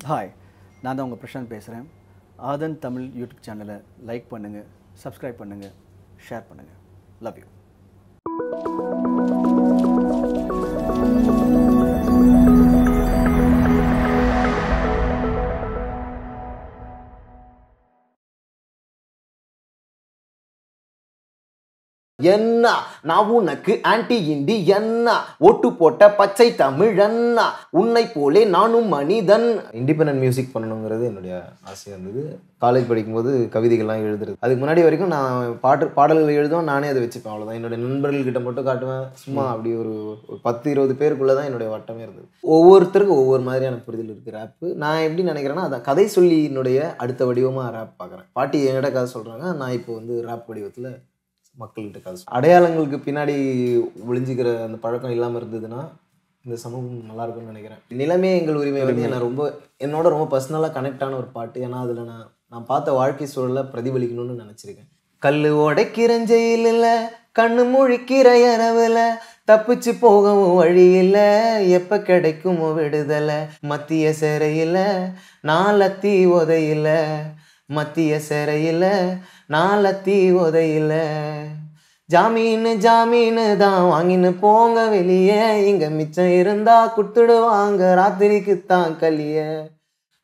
Hi நான் தான் உங்கள் பிரசாந்த் பேசுகிறேன் ஆதன் தமிழ் யூடியூப் சேனலை லைக் பண்ணுங்கள் சப்ஸ்கிரைப் பண்ணுங்கள் ஷேர் பண்ணுங்கள் லவ் யூ என்ன? நான் உனக்கு ஆன்டி இண்டி என்ன? ஒட்டு போட்ட பச்சை தமிழன்னா உன்னை போலே நானும் மனிதன். இண்டிபெண்டன்ட் மியூசிக் பண்ணணுங்கிறது என்னுடைய ஆசையாக இருந்தது. காலேஜ் படிக்கும்போது கவிதைகள்லாம் எழுதுறது. அதுக்கு முன்னாடி வரைக்கும் நான் பாட்டு பாடல்கள் எழுதுவேன். நானே அதை வச்சுப்பேன். அவ்வளோதான் என்னுடைய நண்பர்கள்கிட்ட மட்டும் காட்டுவேன். சும்மா அப்படி ஒரு பத்து இருபது பேருக்குள்ளே தான் என்னுடைய வட்டமே இருந்தது. ஒவ்வொருத்தருக்கும் ஒவ்வொரு மாதிரியான புரிதல் இருக்குது ரேப்பு நான் எப்படி நினைக்கிறேன்னா அதை கதை சொல்லியினுடைய அடுத்த வடிவமாக ரேப் பார்க்குறேன் பாட்டி என்கிட்ட கதை சொல்கிறாங்க நான் இப்போ வந்து ரேப் வடிவத்தில் மக்கள்கிட்ட கதை அடையாளங்களுக்கு பின்னாடி ஒளிஞ்சிக்கிற அந்த பழக்கம் இல்லாமல் இருந்ததுன்னா இந்த சமூகம் நல்லா இருக்கும்னு நினைக்கிறேன். நிலைமை எங்கள் உரிமை வந்து நான் ரொம்ப என்னோட ரொம்ப பர்சனலாக கனெக்ட் ஆன ஒரு பாட்டு. ஏன்னா அதில் நான் நான் பார்த்த வாழ்க்கை சூழலை பிரதிபலிக்கணும்னு நினச்சிருக்கேன். கல் உடைக்கிற ஜெயிலில் கண்ணு முழிக்கிற இரவுல தப்பிச்சு போகவும் வழி இல்லை எப்ப கிடைக்குமோ விடுதலை. மத்திய சிறையில் நாலத்தி உதையில மத்திய சிறையில நாளத்தி உதையில ஜாமீனு ஜாமீனு தான் வாங்கின்னு போங்க வெளியே. இங்க மிச்சம் இருந்தா குத்துடுவாங்க ராத்திரிக்கு தான் கலிய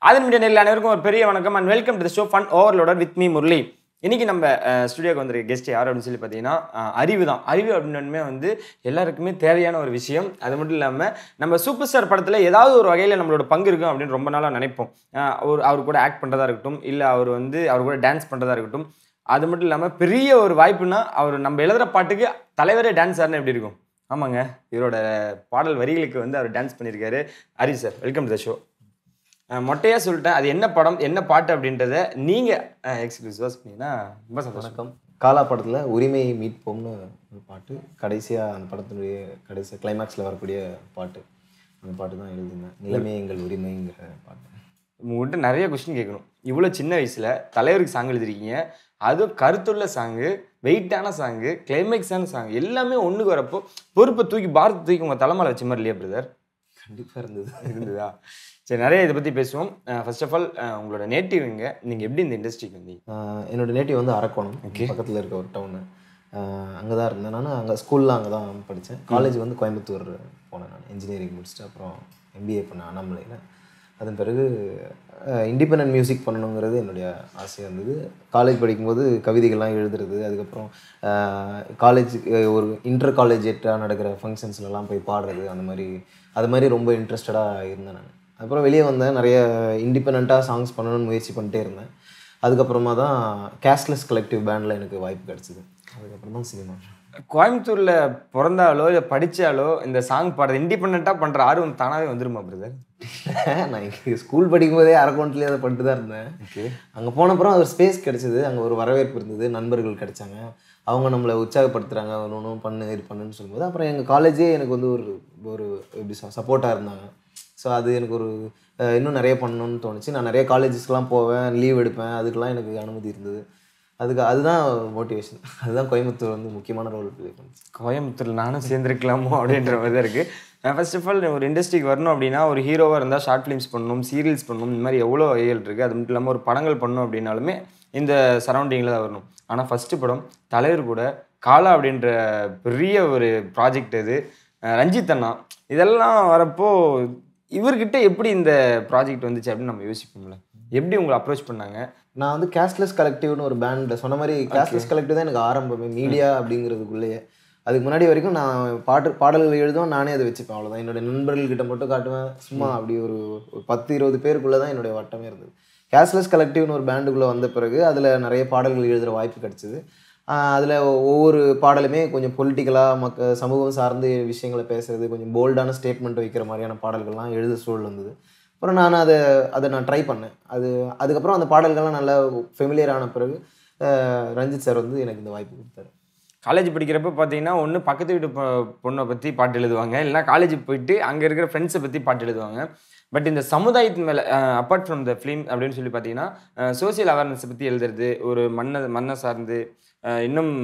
ஆதன் மீடியா அனைவருக்கும் ஒரு பெரிய வணக்கம் and welcome to show fun overloader with me Murali இன்னைக்கு நம்ம ஸ்டுடியோக்கு வந்திருக்க கெஸ்ட் யார் அப்படின்னு சொல்லி பார்த்தீங்கன்னா அறிவு தான். அறிவு அப்படின்னுமே வந்து எல்லாருக்குமே தேவையான ஒரு விஷயம். அது மட்டும் இல்லாமல் நம்ம சூப்பர் ஸ்டார் படத்தில் ஏதாவது ஒரு வகையில் நம்மளோட பங்கு இருக்கும் அப்படின்னு ரொம்ப நாளாக நினைப்போம். அவர் ஒரு அவர் கூட ஆக்ட் பண்ணுறதா இருக்கட்டும் இல்லை அவர் வந்து அவர் கூட டான்ஸ் பண்ணுறதா இருக்கட்டும். அது மட்டும் இல்லாமல் பெரிய ஒரு வாய்ப்புனா அவர் நம்ம எழுதுகிற பாட்டுக்கு தலைவரே டான்ஸ் ஆடுனா எப்படி இருக்கும்? ஆமாங்க. இவரோட பாடல் வரிகளுக்கு வந்து அவர் டான்ஸ் பண்ணியிருக்காரு. Hari sir welcome to the show மொட்டையாக சொல்லிட்டேன். அது என்ன படம் என்ன பாட்டு அப்படின்றத நீங்கள் எக்ஸ்க்ளூசிவாக சொன்னீங்கன்னா ரொம்ப சந்தோஷம். வணக்கம். காலா படத்தில் உரிமையை மீட்போம்னு ஒரு பாட்டு கடைசியாக அந்த படத்தினுடைய கடைசி கிளைமேக்ஸில் வரக்கூடிய பாட்டு. அந்த பாட்டு தான் எழுதினேன். நிலைமை எங்கள் உரிமைங்கிற பாட்டு. உங்கள்கிட்ட நிறைய கொஸ்டின் கேட்கணும். இவ்வளோ சின்ன வயசில் தலைவருக்கு சாங் எழுதிருக்கீங்க. அதுவும் கருத்துள்ள சாங்கு வெயிட்டான சாங்கு கிளைமேக்ஸான சாங் எல்லாமே ஒன்றுக்கு வரப்போ பொறுப்பை தூக்கி பாரத்தை தூக்கி உங்கள் தலைமையில் வச்ச மாதிரி இல்லையா பிரதர் கண்டிப்பாக இருந்தது. இருந்ததா? சரி நிறைய இதை பற்றி பேசுவோம். ஃபர்ஸ்ட் ஆஃப் ஆல் உங்களோட நேட்டிவ் இங்கே. நீங்கள் எப்படி இந்த இண்டஸ்ட்ரிக்கு வந்தீங்க? என்னோட நேட்டிவ் வந்து அரக்கோணம். பக்கத்தில் இருக்க ஒரு டவுனு அங்கே தான் இருந்தேன். நான் அங்கே ஸ்கூலில் அங்கே தான் படித்தேன் காலேஜ் வந்து கோயம்புத்தூர் போனேன் நான். இன்ஜினியரிங் முடிச்சுட்டு அப்புறம் எம்பிஏ பண்ணேன் அண்ணாமலையில். அதன் பிறகு இண்டிபெண்டன்ட் மியூசிக் பண்ணணுங்கிறது என்னுடைய ஆசையாக இருந்தது காலேஜ் படிக்கும்போது கவிதைகள்லாம் எழுதுறது அதுக்கப்புறம் காலேஜ் ஒரு இன்டர் காலேஜேட்டாக நடக்கிற ஃபங்க்ஷன்ஸ்லலாம் போய் பாடுறது அந்த மாதிரி அது மாதிரி ரொம்ப இன்ட்ரெஸ்டடாக இருந்தேன் நான். அப்புறம் வெளியே வந்தேன் நிறைய இண்டிபெண்ட்டாக சாங்ஸ் பண்ணணும்னு முயற்சி பண்ணிட்டே இருந்தேன். அதுக்கப்புறமா தான் கேஷ்லெஸ் கலெக்டிவ் பேண்டில் எனக்கு வாய்ப்பு கிடச்சிது. அதுக்கப்புறம் தான் சினிமா கோயம்புத்தூரில் பிறந்தாலோ இல்லை படித்தாலோ இந்த சாங் பாடுறது இண்டிபெண்ட்டாக பண்ணுற ஆர்வம் தானாகவே வந்துருமா பிரதர் நான் இங்கே ஸ்கூல் படிக்கும்போதே அரக்கௌண்ட்லேயே அதை பண்ணிட்டு தான் இருந்தேன் அங்கே போனப்புறம் ஒரு ஸ்பேஸ் கிடச்சிது. அங்கே ஒரு வரவேற்பு இருந்தது. நண்பர்கள் கிடைச்சாங்க. அவங்க நம்மளை உற்சாகப்படுத்துகிறாங்க ஒன்று ஒன்றும் பண்ணு இது பண்ணுன்னு சொல்லும்போது அப்புறம் எங்கள் காலேஜே எனக்கு வந்து ஒரு ஒரு எப்படி சப்போர்ட்டாக இருந்தாங்க. ஸோ அது எனக்கு ஒரு இன்னும் நிறைய பண்ணணும்னு தோணுச்சு. நான் நிறைய காலேஜஸ்க்கெலாம் போவேன் லீவ் எடுப்பேன். அதுக்கெலாம் எனக்கு அனுமதி இருந்தது. அதுக்கு அதுதான் மோட்டிவேஷன் அதுதான் கோயம்புத்தூர் வந்து முக்கியமான ரோல் ப்ளே பண்ணுச்சு கோயம்புத்தூரில் நானும் சேர்ந்துருக்கலாமோ அப்படின்ற மாதிரி தான் இருக்குது ஃபர்ஸ்ட் ஆஃப் ஆல் ஒரு இண்டஸ்ட்ரிக்கு வரணும் அப்படின்னா ஒரு ஹீரோவாக இருந்தால் ஷார்ட் ஃபிலிம்ஸ் பண்ணணும் சீரியல்ஸ் பண்ணணும் இந்த மாதிரி எவ்வளோ வகைகள் இருக்குது அது மட்டும் இல்லாமல் ஒரு படங்கள் பண்ணணும் அப்படின்னாலுமே இந்த சரௌண்டிங்கில் தான் வரணும். ஆனால் ஃபஸ்ட்டு படம் தலைவர் கூட காலா அப்படின்ற பெரிய ஒரு ப்ராஜெக்ட் இது. ரஞ்சித் அண்ணா இதெல்லாம் வரப்போ இவர்கிட்ட எப்படி இந்த ப்ராஜெக்ட் வந்துச்சு அப்படின்னு நம்ம யோசிப்போம்ல. எப்படி உங்களை அப்ரோச் பண்ணாங்க? நான் வந்து கேஷ்லெஸ் கலெக்டிவ்னு ஒரு பேண்ட் சொன்ன மாதிரி கேஷ்லெஸ் கலெக்டிவ் தான் எனக்கு ஆரம்பமே மீடியா அப்படிங்கிறதுக்குள்ளேயே. அதுக்கு முன்னாடி வரைக்கும் நான் பாட்டு பாடல்கள் எழுதுவேன் நானே அதை வச்சுப்பேன் அவ்வளோதான் என்னுடைய நண்பர்கள்கிட்ட மட்டும் காட்டுவேன். சும்மா அப்படி ஒரு பத்து இருபது பேருக்குள்ளே தான் என்னுடைய வட்டமே இருந்தது. கேஷ்லெஸ் கலெக்டிவ்னு ஒரு பேண்டுக்குள்ளே வந்த பிறகு அதில் நிறைய பாடல்கள் எழுதுகிற வாய்ப்பு கிடச்சிது. அதில் ஒவ்வொரு பாடலுமே கொஞ்சம் பொலிட்டிக்கலாக மக்க சமூகம் சார்ந்து விஷயங்களை பேசுறது கொஞ்சம் போல்டான ஸ்டேட்மெண்ட் வைக்கிற மாதிரியான பாடல்கள்லாம் எழுத சூழல் வந்தது. அப்புறம் நான் அதை அதை நான் ட்ரை பண்ணேன். அது அதுக்கப்புறம் அந்த பாடல்கள்லாம் நல்லா ஃபெமிலியர் ஆன பிறகு ரஞ்சித் சார் வந்து எனக்கு இந்த வாய்ப்பு கொடுத்தாரு. காலேஜ் படிக்கிறப்ப பார்த்தீங்கன்னா ஒன்று பக்கத்து வீட்டு பொண்ணை பற்றி பாட்டு எழுதுவாங்க. இல்லைனா காலேஜ் போயிட்டு அங்கே இருக்கிற ஃப்ரெண்ட்ஸை பற்றி பாட்டு எழுதுவாங்க. பட் இந்த சமுதாயத்தின் மேலே அப்பார்ட் ஃப்ரம் த ஃபிலிம் அப்படின்னு சொல்லி பார்த்தீங்கன்னா சோசியல் அவேர்னஸை பற்றி எழுதுறது ஒரு மண்ணை மண்ணை சார்ந்து இன்னும்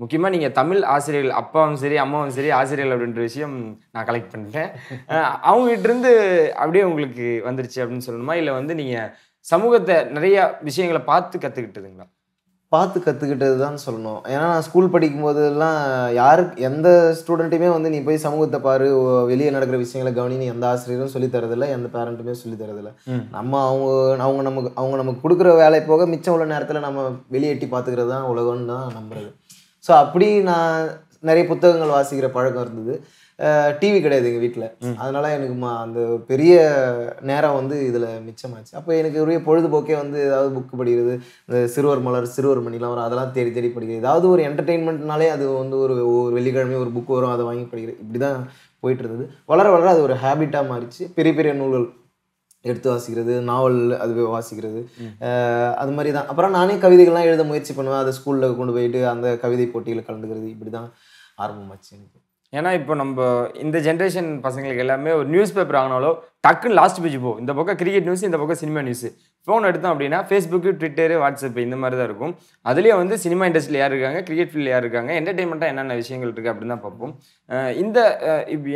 முக்கியமாக நீங்கள் தமிழ் ஆசிரியர்கள் அப்பாவும் சரி அம்மாவும் சரி ஆசிரியர்கள் அப்படின்ற விஷயம் நான் கலெக்ட் பண்ணிட்டேன். அஹ் அவங்ககிட்ட இருந்து அப்படியே உங்களுக்கு வந்துருச்சு அப்படின்னு சொல்லணுமா? இல்லை வந்து நீங்கள் சமூகத்தை நிறைய விஷயங்களை பார்த்து கற்றுக்கிட்டதுங்களா பார்த்து கற்றுக்கிட்டது தான் சொல்லணும். ஏன்னா நான் ஸ்கூல் படிக்கும் போதெல்லாம் யாருக்கு எந்த ஸ்டூடெண்ட்டுமே வந்து நீ போய் சமூகத்தை பாரு வெளியே நடக்கிற விஷயங்களை கவனின்னு எந்த ஆசிரியரும் சொல்லி தரதில்ல எந்த பேரண்ட்டுமே சொல்லி தரதில்ல. நம்ம அவங்க அவங்க நமக்கு அவங்க நமக்கு கொடுக்குற வேலை போக மிச்சம் உள்ள நேரத்தில் நம்ம வெளியே எட்டி பார்த்துக்கிறது தான் உலகம்னு தான் நம்புறது. ஸோ அப்படி நான் நிறைய புத்தகங்கள் வாசிக்கிற பழக்கம் இருந்தது. டிவி கிடையாது எங்கள் வீட்டில் அதனால எனக்கு மா அந்த பெரிய நேரம் வந்து இதில் மிச்சமாச்சு. அப்போ எனக்கு உரிய பொழுதுபோக்கே வந்து ஏதாவது புக் படிக்கிறது இந்த சிறுவர் மலர் சிறுவர் மணிலாம் வரும் அதெல்லாம் தேடி தேடி படிக்கிறது. ஏதாவது ஒரு என்டர்டெயின்மெண்ட்னாலே அது வந்து ஒரு ஒரு வெள்ளிக்கிழமை ஒரு புக் வரும் அதை வாங்கி படிக்கிறது இப்படி தான் போயிட்டு இருந்தது. வளர வளர அது ஒரு ஹேபிட்டாக மாறிச்சு. பெரிய பெரிய நூல்கள் எடுத்து வாசிக்கிறது நாவல் அது வாசிக்கிறது. அது மாதிரி தான். அப்புறம் நானே கவிதைகள்லாம் எழுத முயற்சி பண்ணுவேன். அதை ஸ்கூலில் கொண்டு போயிட்டு அந்த கவிதை போட்டியில் கலந்துக்கிறது இப்படி தான் ஆரம்பமாச்சு எனக்கு. ஏன்னா இப்போ நம்ம இந்த ஜென்ரேஷன் பசங்களுக்கு எல்லாமே ஒரு நியூஸ் பேப்பர் வாங்கினாலோ டக்குன்னு லாஸ்ட் பேஜ் போ. இந்த பக்கம் கிரிக்கெட் நியூஸ் இந்த பக்கம் சினிமா நியூஸ் ஃபோன் எடுத்தோம் அப்படின்னா ஃபேஸ்புக்கு ட்விட்டரு வாட்ஸ்அப் இந்த மாதிரி தான் இருக்கும். அதுலேயே வந்து சினிமா இண்டஸ்ட்ரியில் யார் இருக்காங்க கிரிக்கெட் ஃபீல்டில் யார் இருக்காங்க என்டர்டைன்மெண்ட்டாக என்னென்ன விஷயங்கள் இருக்குது அப்படின்னு தான் பார்ப்போம். இந்த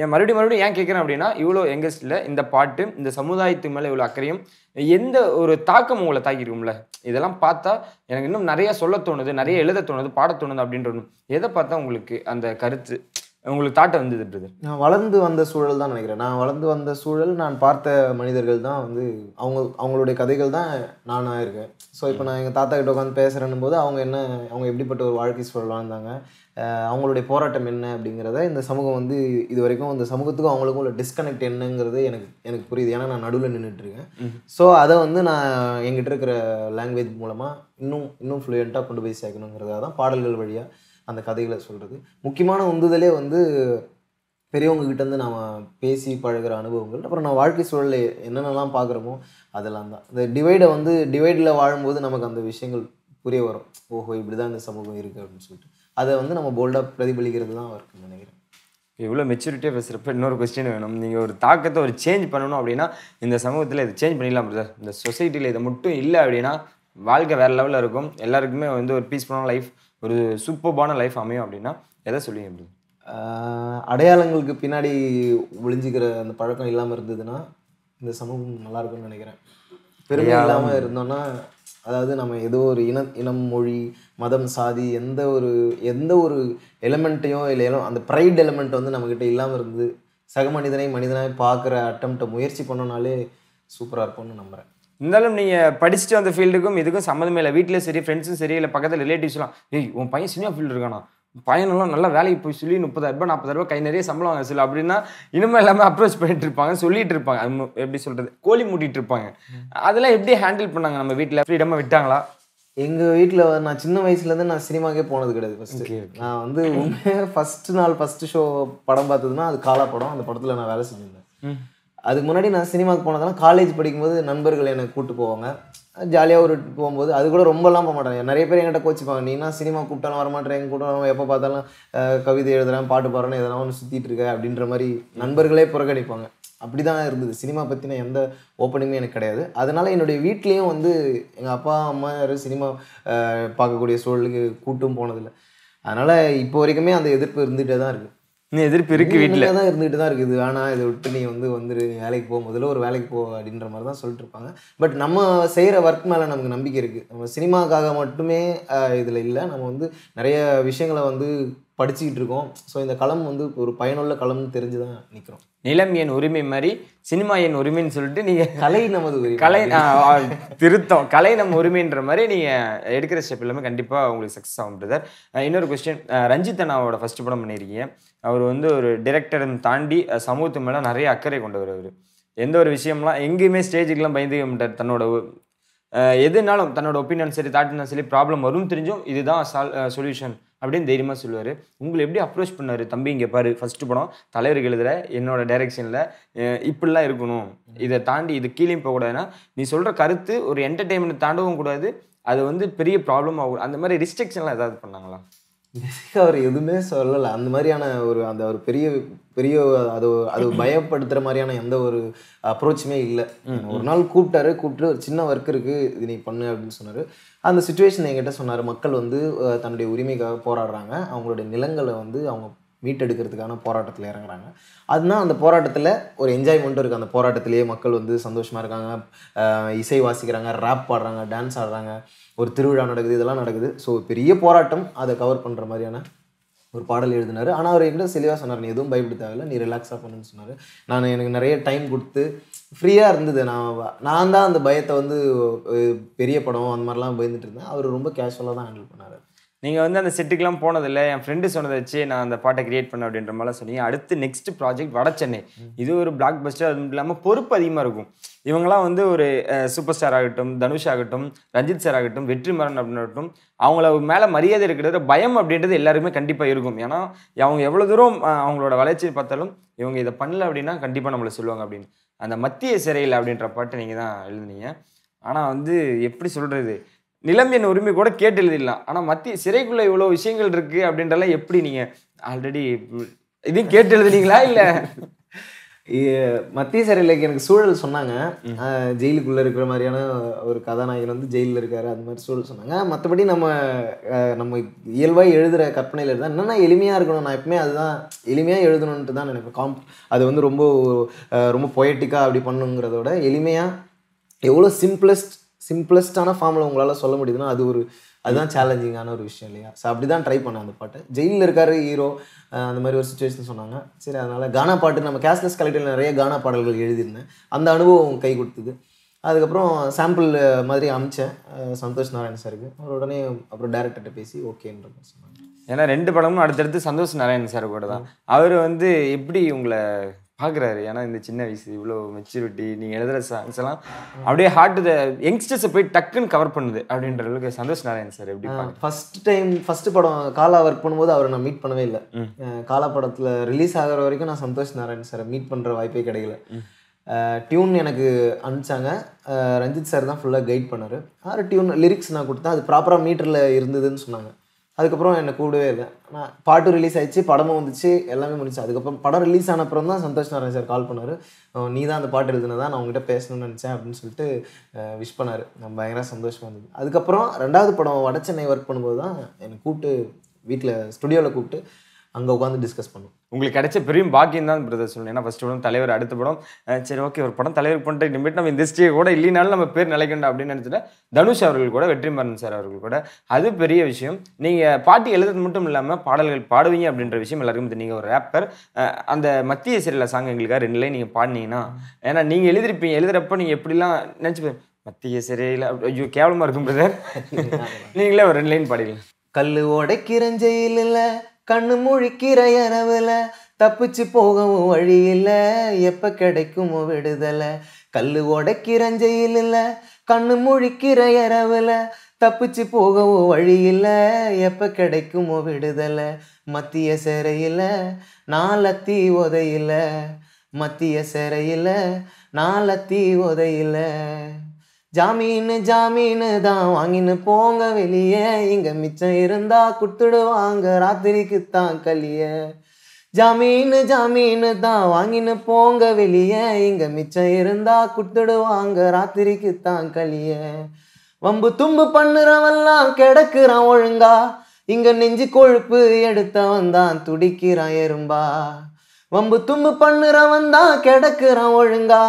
ஏன் மறுபடியும் மறுபடியும் ஏன் கேட்குறேன் அப்படின்னா இவ்வளோ யங்கஸ்டில் இந்த பாட்டு இந்த சமுதாயத்து மேலே இவ்வளோ அக்கறையும் எந்த ஒரு தாக்கம் உங்களை தாக்கியிருக்கும்ல இதெல்லாம் பார்த்தா எனக்கு இன்னும் நிறையா சொல்ல தோணுது நிறைய எழுத தோணுது பாட தோணுது அப்படின்ற எதை பார்த்தா உங்களுக்கு அந்த கருத்து? உங்களுக்கு தாட்டை வந்தது பிரதர் நான் வளர்ந்து வந்த சூழல் தான் நினைக்கிறேன். நான் வளர்ந்து வந்த சூழல் நான் பார்த்த மனிதர்கள் தான் வந்து அவங்க அவங்களுடைய கதைகள் தான் நானாக இருக்கேன் ஸோ இப்போ நான் எங்கள் தாத்தா கிட்ட உட்காந்து பேசுகிறேன்னும் போது அவங்க என்ன அவங்க எப்படிப்பட்ட ஒரு வாழ்க்கை சூழல் வாழ்ந்தாங்க அஹ் அவங்களுடைய போராட்டம் என்ன அப்படிங்கிறத இந்த சமூகம் வந்து இது வரைக்கும் இந்த சமூகத்துக்கும் அவங்களுக்கும் உள்ள டிஸ்கனெக்ட் என்னங்கிறது எனக்கு எனக்கு புரியுது. ஏன்னா நான் நடுவில் நின்றுட்டு இருக்கேன் ஸோ அதை வந்து நான் எங்கிட்ட இருக்கிற லாங்குவேஜ் மூலமாக இன்னும் இன்னும் ஃப்ளூயண்ட்டாக கொண்டு போய் சேர்க்கணுங்கிறதா தான் பாடல்கள் வழியாக அந்த கதைகளை சொல்கிறது முக்கியமான உந்துதலே வந்து பெரியவங்ககிட்டேருந்து நாம் பேசி பழகுற அனுபவங்கள் அப்புறம் நான் வாழ்க்கை சூழலில் என்னென்னலாம் பார்க்குறோமோ அதெல்லாம் தான். இந்த டிவைடை வந்து டிவைடில் வாழும்போது நமக்கு அந்த விஷயங்கள் புரிய வரும். ஓஹோ இப்படி தான் இந்த சமூகம் இருக்குது அப்படின்னு சொல்லிட்டு. அதை வந்து நம்ம போல்டாக பிரதிபலிக்கிறது தான் இருக்குன்னு நினைக்கிறேன். இவ்வளோ மெச்சூரிட்டியாக பேசுகிறப்ப இன்னொரு கொஸ்டின் வேணும். நீங்கள் ஒரு தாக்கத்தை ஒரு சேஞ்ச் பண்ணணும் அப்படின்னா இந்த சமூகத்தில் இதை சேஞ்ச் பண்ணிடலாம் பிரதர் இந்த சொசைட்டியில் இதை மட்டும் இல்லை அப்படின்னா வாழ்க்கை வேறு லெவலில் இருக்கும். எல்லாருக்குமே வந்து ஒரு பீஸ்ஃபுல்லான லைஃப் ஒரு சூப்பர்பான லைஃப் அமையும் அப்படின்னா எதை சொல்லுவீங்க பிரதர் ஆஹ் அடையாளங்களுக்கு பின்னாடி ஒளிஞ்சிக்கிற அந்த பழக்கம் இல்லாமல் இருந்ததுன்னா இந்த சமூகம் நல்லா இருக்கும்னு நினைக்கிறேன். பெருமை இல்லாமல் இருந்தோம்னா அதாவது நம்ம ஏதோ ஒரு இன இனம் மொழி மதம் சாதி எந்த ஒரு எந்த ஒரு எலமெண்ட்டையும் இல்லை அந்த ப்ரைட் எலமெண்ட் வந்து நம்மக்கிட்ட இல்லாமல் இருந்து சக மனிதனை மனிதனாய் பார்க்குற அட்டம்ப்டை முயற்சி பண்ணோனாலே சூப்பராக இருக்கும்னு நம்புகிறேன் இருந்தாலும் நீங்கள் படிச்சுட்டு வந்த ஃபீல்டுக்கும் இதுக்கும் சம்மந்தமே இல்லை. வீட்டிலே சரி ஃப்ரெண்ட்ஸும் சரி இல்லை பக்கத்தில் ரிலேட்டிவ்ஸ்லாம் ஏய் உன் பையன் சினிமா ஃபீல்டு இருக்கானா? பையனெல்லாம் நல்லா வேலைக்கு போய் சொல்லி முப்பதாயிரம் ரூபாய் கை நிறைய சம்பளம் வாங்க சொல்லி அப்படின்னா இனிமேல் எல்லாமே அப்ரோச் பண்ணிட்டு இருப்பாங்க. சொல்லிட்டு இருப்பாங்க எப்படி சொல்றது? கோழி மூட்டிட்டு இருப்பாங்க. அதெல்லாம் எப்படி ஹேண்டில் பண்ணாங்க நம்ம வீட்டில் ஃப்ரீடமாக விட்டாங்களா? எங்கள் வீட்டில் நான் சின்ன வயசுலேருந்து நான் சினிமாக்கே போனது கிடையாது ஃபஸ்ட்டு நான் வந்து உண்மையாக ஃபஸ்ட்டு நாள் ஃபஸ்ட்டு ஷோ படம் பார்த்ததுன்னா அது காலா படம். அந்த படத்தில் நான் வேலை செஞ்சிருந்தேன். அதுக்கு முன்னாடி நான் சினிமாவுக்கு போனதெல்லாம் காலேஜ் படிக்கும்போது நண்பர்கள் என்னை கூப்பிட்டு போவாங்க. ஜாலியாக ஒரு போகும்போது அது கூட ரொம்பலாம் போக மாட்டாங்க நிறைய பேர் என்கிட்ட கோச்சிப்பாங்க நீனா சினிமா கூப்பிட்டாலும் வரமாட்டேன் எங்க கூட எப்போ பார்த்தாலும் கவிதை எழுதுறேன் பாட்டு பாடுறேன் எதனா ஒன்று சுற்றிட்டு இருக்க அப்படின்ற மாதிரி நண்பர்களே புறக்கணிப்பாங்க. அப்படி தான் இருந்தது. சினிமா பற்றின எந்த ஓப்பனிங்குமே எனக்கு கிடையாது. அதனால் என்னுடைய வீட்லேயும் வந்து எங்கள் அப்பா அம்மா யாரும் சினிமா பார்க்கக்கூடிய சூழலுக்கு கூட்டும் போனதில்லை. அதனால் இப்போ வரைக்குமே அந்த எதிர்ப்பு இருந்துகிட்டே தான் இருக்குது நீ எதிர்ப்பு இருக்கு வீட்டில் தான் இருந்துகிட்டு தான் இருக்குது. வேணாம் இதை விட்டு நீ வந்து வந்துரு நீ வேலைக்கு போ முதல்ல ஒரு வேலைக்கு போ அப்படின்ற மாதிரி தான் சொல்லிட்டு இருப்பாங்க. பட் நம்ம செய்கிற ஒர்க் மேலே நமக்கு நம்பிக்கை இருக்குது நம்ம சினிமாக்காக மட்டுமே இதில் இல்லை. நம்ம வந்து நிறைய விஷயங்களை வந்து படிச்சுக்கிட்டு இருக்கோம். ஸோ இந்த களம் வந்து ஒரு பயனுள்ள களம்னு தெரிஞ்சு தான் நிற்கிறோம் நிலம் என் உரிமை மாதிரி சினிமா என் உரிமைன்னு சொல்லிட்டு நீங்கள் கலை நமது உரிமை. கலை திருத்தம். கலை நம்ம உரிமைன்ற மாதிரி நீங்கள் எடுக்கிற ஸ்டெப் எல்லாமே கண்டிப்பாக உங்களுக்கு சக்ஸஸ் ஆகும் பிரதர் இன்னொரு கொஸ்டின் ரஞ்சித் அண்ணாவோட ஃபர்ஸ்ட் படம் பண்ணியிருக்கீங்க அவர் வந்து ஒரு டிரெக்டரும் தாண்டி சமூகத்து மேலே நிறைய அக்கறை கொண்டவர் அவர். எந்த ஒரு விஷயம்லாம் எங்கேயுமே ஸ்டேஜுக்கெலாம் பயந்துக்க மாட்டார். தன்னோட எதுனாலும் தன்னோட ஒப்பீனியன் சரி தாட்டினா சரி ப்ராப்ளம் வரும் தெரிஞ்சும் இதுதான் சால் சொல்யூஷன் அப்படின்னு தைரியமாக சொல்லுவார். உங்களை எப்படி அப்ரோச் பண்ணார்? தம்பி இங்கே பாரு ஃபர்ஸ்ட் படம் தலைவருக்கு எழுதுற என்னோட டைரெக்ஷனில் இப்படிலாம் இருக்கணும். இதை தாண்டி இது கீழே போகக்கூடாதுன்னா நீ சொல்கிற கருத்து ஒரு என்டர்டெயின்மெண்ட் தாண்டவும் கூடாது. அது வந்து பெரிய ப்ராப்ளம் ஆகும். அந்த மாதிரி ரிஸ்ட்ரிக்ஷன்லாம் ஏதாவது பண்ணாங்களா? பேசிக்காக அவர் எதுவுமே சொல்லலை. அந்த மாதிரியான ஒரு அந்த ஒரு பெரிய பெரிய அது அது பயப்படுத்துகிற மாதிரியான எந்த ஒரு அப்ரோச்சுமே இல்லை. ஒரு நாள் கூப்பிட்டாரு கூப்பிட்டு ஒரு சின்ன ஒர்க் இருக்குது இது நீ பண்ணு அப்படின்னு சொன்னார். அந்த சுச்சுவேஷன் என்கிட்ட சொன்னார். மக்கள் வந்து தன்னுடைய உரிமைக்காக போராடுறாங்க. அவங்களுடைய நிலங்களை வந்து அவங்க மீட்டெடுக்கிறதுக்கான போராட்டத்தில் இறங்குறாங்க. அதுதான் அந்த போராட்டத்தில் ஒரு என்ஜாய்மெண்ட்டும் இருக்குது அந்த போராட்டத்திலேயே மக்கள் வந்து சந்தோஷமாக இருக்காங்க. இசை வாசிக்கிறாங்க ரேப் பாடுறாங்க டான்ஸ் ஆடுறாங்க. ஒரு திருவிழா நடக்குது இதெல்லாம் நடக்குது. ஸோ பெரிய போராட்டம். அதை கவர் பண்ணுற மாதிரியான ஒரு பாடல் எழுதினார். ஆனால் அவர் என்கிட்ட தெளிவாக சொன்னார் நீ எதுவும் பயப்பட தேவையில்ல. நீ ரிலாக்ஸாக பண்ணுன்னு சொன்னார். நான் எனக்கு நிறைய டைம் கொடுத்து ஃப்ரீயாக இருந்தது. நான் நான் தான் அந்த பயத்தை வந்து பெரிய படம் அந்த மாதிரிலாம் பயந்துட்டு இருந்தேன். அவர் ரொம்ப கேஷுவலாக தான் ஹேண்டில் பண்ணார். நீங்கள் வந்து அந்த செட்டுக்கெலாம் போனதில்லை. என் ஃப்ரெண்டு சொன்னதை வச்சு நான் அந்த பாட்டை கிரியேட் பண்ண அப்படின்ற மாதிரிலாம் சொன்னீங்க. அடுத்து நெக்ஸ்ட் ப்ராஜெக்ட் வட சென்னை. இது ஒரு பிளாக் பஸ்டர் அது இல்லாமல் பொறுப்பு அதிகமாக இருக்கும். இவங்கெல்லாம் வந்து ஒரு சூப்பர் ஸ்டார் ஆகட்டும் தனுஷ் ஆகட்டும் ரஞ்சித் சார் ஆகட்டும் வெற்றிமாறன் அப்படின்னாகட்டும் அவங்கள மேலே மரியாதை இருக்கிறது பயம் அப்படின்றது எல்லாருமே கண்டிப்பாக இருக்கும். ஏன்னா அவங்க எவ்வளோ தூரம் அவங்களோட வளர்ச்சி பார்த்தாலும் இவங்க இதை பண்ணல அப்படின்னா கண்டிப்பாக நம்மளை சொல்லுவாங்க அப்படின்னு. அந்த மத்திய சிறையில் அப்படின்ற பாட்டு நீங்கள் தான் எழுதுனீங்க. ஆனால் வந்து எப்படி சொல்கிறது நிலம் என் உரிமை கூட கேட்டு எழுதிடலாம் ஆனால் மத்திய சிறைக்குள்ள இவ்வளோ விஷயங்கள் இருக்கு அப்படின்றலாம் எப்படி நீங்க ஆல்ரெடி இதையும் கேட்டு எழுதுனீங்களா இல்ல மத்திய சிறையில் எனக்கு சூழல் சொன்னாங்க. ஜெயிலுக்குள்ள இருக்கிற மாதிரியான ஒரு கதாநாயகன் வந்து ஜெயிலில் இருக்காரு அந்த மாதிரி சூழல் சொன்னாங்க. மற்றபடி நம்ம நம்ம இயல்பாக எழுதுகிற கற்பனையில் இருந்தால் என்னென்னா எளிமையாக இருக்கணும். நான் எப்பவுமே அதுதான் எளிமையாக எழுதணுன்ட்டு தான் நினைப்பேன். காம் அது வந்து ரொம்ப ரொம்ப பொயட்டிக்காக அப்படி பண்ணுங்கிறத விட எளிமையாக எவ்வளோ சிம்பிளஸ்ட் சிம்பிளஸ்டான ஃபார்மில் உங்களால் சொல்ல முடியுதுன்னா அது ஒரு அதுதான் சேலஞ்சிங்கான ஒரு விஷயம் இல்லையா? ஸோ அப்படி தான் ட்ரை பண்ணேன் அந்த பாட்டு. ஜெயிலில் இருக்காரு ஹீரோ அந்த மாதிரி ஒரு சுச்சுவேஷன் சொன்னாங்க. சரி அதனால் கானா பாட்டு நம்ம கேஷ்லெஸ் கலெக்டில் நிறைய கானா பாடல்கள் எழுதியிருந்தேன். அந்த அனுபவம் கை கொடுத்தது. அதுக்கப்புறம் சாம்பிள் மாதிரி அமிச்சேன். சந்தோஷ் நாராயண் சாருக்கு அவர் உடனே அப்புறம் டேரக்டர்கிட்ட பேசி ஓகேன்ற மாதிரி சொன்னாங்க. ஏன்னா ரெண்டு படமும் அடுத்தடுத்து சந்தோஷ் நாராயணன் சார் கூட தான். அவர் வந்து எப்படி உங்களை பார்க்குறாரு ஏன்னா இந்த சின்ன வயசு இவ்வளோ மெச்சூரிட்டி நீங்கள் எழுதுகிற சாங்ஸ் எல்லாம் அப்படியே ஹார்ட் த யங்ஸ்டர்ஸை போய் டக்குன்னு கவர் பண்ணுது அப்படின்ற அளவுக்கு சந்தோஷ் நாராயணன் சார் எப்படி ஃபர்ஸ்ட் டைம் ஃபர்ஸ்ட் படம் காலா ஒர்க் பண்ணும்போது அவரை நான் மீட் பண்ணவே இல்லை. காலா படத்தில் ரிலீஸ் ஆகிற வரைக்கும் நான் சந்தோஷ் நாராயண் சாரை மீட் பண்ணுற வாய்ப்பே கிடைக்கல. டியூன் எனக்கு அனுப்பிச்சாங்க. ரஞ்சித் சார் தான் ஃபுல்லாக கைட் பண்ணார். ஆறு டியூன் லிரிக்ஸ் நான் கொடுத்தேன். அது ப்ராப்பராக மீட்டரில் இருந்ததுன்னு சொன்னாங்க. அதுக்கப்புறம் என்னை கூடவே இல்லை. நான் பாட்டு ரிலீஸ் ஆயிடுச்சு படமும் வந்துச்சு எல்லாமே முடிச்சு அதுக்கப்புறம் படம் ரிலீஸ் ஆன அப்புறம் தான் சந்தோஷ் நாராயண் சார் கால் பண்ணார். நீ தான் அந்த பாட்டு தான் நான் உங்ககிட்ட பேசணும்னு நினச்சேன் அப்படின்னு சொல்லிட்டு விஷ் பண்ணார். நான் பயங்கர சந்தோஷமாக இருந்தது. அதுக்கப்புறம் ரெண்டாவது படம் வட சென்னை ஒர்க் பண்ணும்போது தான் என்னை கூப்பிட்டு வீட்டில் ஸ்டுடியோவில் கூப்பிட்டு அங்கே உட்காந்து டிஸ்கஸ் பண்ணோம். உங்களுக்கு கிடைச்ச பெரிய பாக்கியம் தான் பிரதர் சொல்லணும். ஏன்னா ஃபர்ஸ்ட் படம் தலைவர் அடுத்த படம். சரி ஓகே ஒரு படம் தலைவர் பண்ணிட்டு இனிமேட்டு நம்ம இண்டஸ்ட்ரியை கூட இல்லைனாலும் நம்ம பேர் நிலைக்கணும் அப்படின்னு நினச்சிட்டு தனுஷ் அவர்கள் கூட வெற்றிமாறன் சார் அவர்கள் கூட அது பெரிய விஷயம். நீங்கள் பாட்டு எழுதுறது மட்டும் இல்லாமல் பாடல்கள் பாடுவீங்க அப்படின்ற விஷயம் எல்லாருக்கும் நீங்கள் ஒரு ரேப்பர் அந்த மத்திய சிறையில் சாங் எங்களுக்காக ரெண்டு லைன் நீங்கள் பாடினீங்கன்னா. ஏன்னா நீங்கள் எழுதிருப்பீங்க. எழுதுறப்ப நீங்கள் எப்படிலாம் நினச்சி மத்திய சிறையில் ஐயோ கேவலமாக இருக்கும் பிரதர் நீங்களே ஒரு ரெண்டு லைன் பாடிக்கலாம் கல்லு உடைக்கிற ஜெயிலில் கண்ணு முழிக்கிற இரவுல தப்பிச்சு போகவும் வழி இல்லை எப்ப கிடைக்குமோ விடுதலை. கல்லு உடைக்கிற இல்லை கண்ணு முழிக்கிற இரவுல தப்பிச்சு போகவும் வழி இல்லை எப்ப கிடைக்குமோ விடுதலை. மத்திய சிறையில நாலத்தி உதையில. மத்திய சிறையில நாலத்தி உதையில. ஜாமீனு ஜாமீனு தான் வாங்கின்னு போங்க வெளியே. இங்க மிச்சம் இருந்தா கொடுத்துடுவாங்க ராத்திரிக்கு தான் கலிய ஜாமீனு ஜாமீனு தான் வாங்கின்னு போங்க வெளியே. இங்க மிச்சம் இருந்தா கொடுத்துடுவாங்க ராத்திரிக்கு தான் கலிய வம்பு தும்பு பண்ணுறவெல்லாம் கிடக்குறான் ஒழுங்கா. இங்க நெஞ்சு கொழுப்பு எடுத்தவன் தான் துடிக்கிறான் எறும்பா. வம்பு தும்பு பண்ணுறவன் தான் கிடக்குறான் ஒழுங்கா.